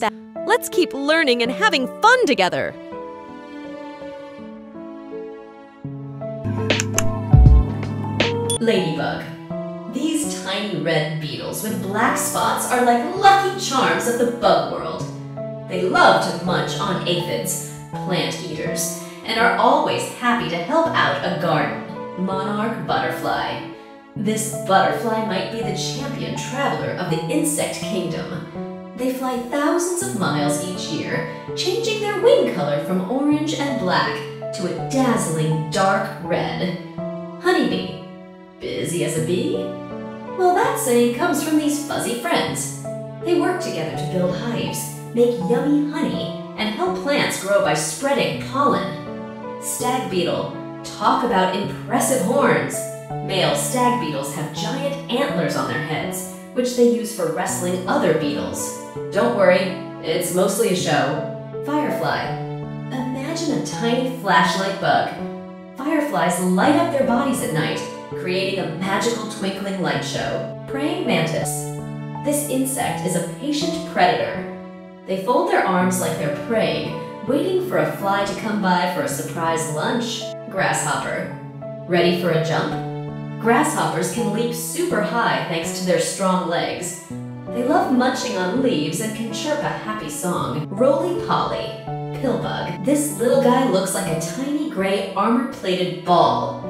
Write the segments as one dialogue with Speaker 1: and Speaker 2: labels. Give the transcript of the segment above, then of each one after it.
Speaker 1: Let's keep learning and having fun together.
Speaker 2: Ladybug. These tiny red beetles with black spots are like lucky charms of the bug world. They love to munch on aphids, plant eaters, and are always happy to help out a garden. Monarch butterfly. This butterfly might be the champion traveler of the insect kingdom. They fly thousands of miles each year, changing their wing color from orange and black to a dazzling dark red. Honeybee. Busy as a bee? Well, that saying comes from these fuzzy friends. They work together to build hives, make yummy honey, and help plants grow by spreading pollen. Stag beetle. Talk about impressive horns. Male stag beetles have giant antlers on their heads, which they use for wrestling other beetles. Don't worry, it's mostly a show. Firefly. Imagine a tiny flashlight bug. Fireflies light up their bodies at night, creating a magical twinkling light show. Praying mantis. This insect is a patient predator. They fold their arms like they're praying, waiting for a fly to come by for a surprise lunch. Grasshopper. Ready for a jump? Grasshoppers can leap super high thanks to their strong legs. They love munching on leaves and can chirp a happy song. Roly Poly. Pillbug. This little guy looks like a tiny gray armor-plated ball.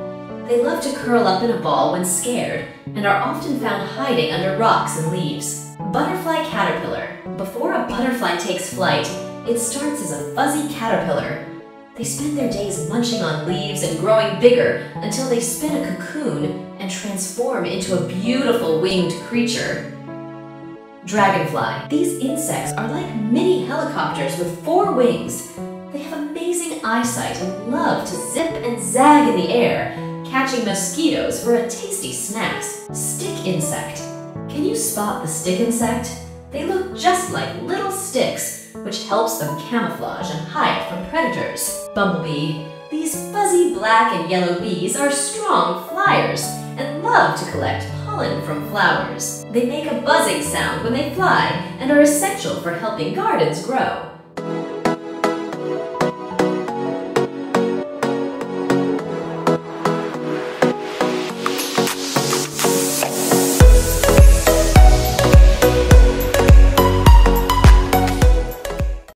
Speaker 2: They love to curl up in a ball when scared and are often found hiding under rocks and leaves. Butterfly Caterpillar. Before a butterfly takes flight, it starts as a fuzzy caterpillar. They spend their days munching on leaves and growing bigger until they spin a cocoon and transform into a beautiful winged creature. Dragonfly. These insects are like mini helicopters with four wings. They have amazing eyesight and love to zip and zag in the air, catching mosquitoes for a tasty snacks. Stick insect. Can you spot the stick insect? They look just like little sticks, which helps them camouflage and hide from predators. Bumblebee. These fuzzy black and yellow bees are strong flyers and love to collect pollen from flowers. They make a buzzing sound when they fly and are essential for helping gardens grow.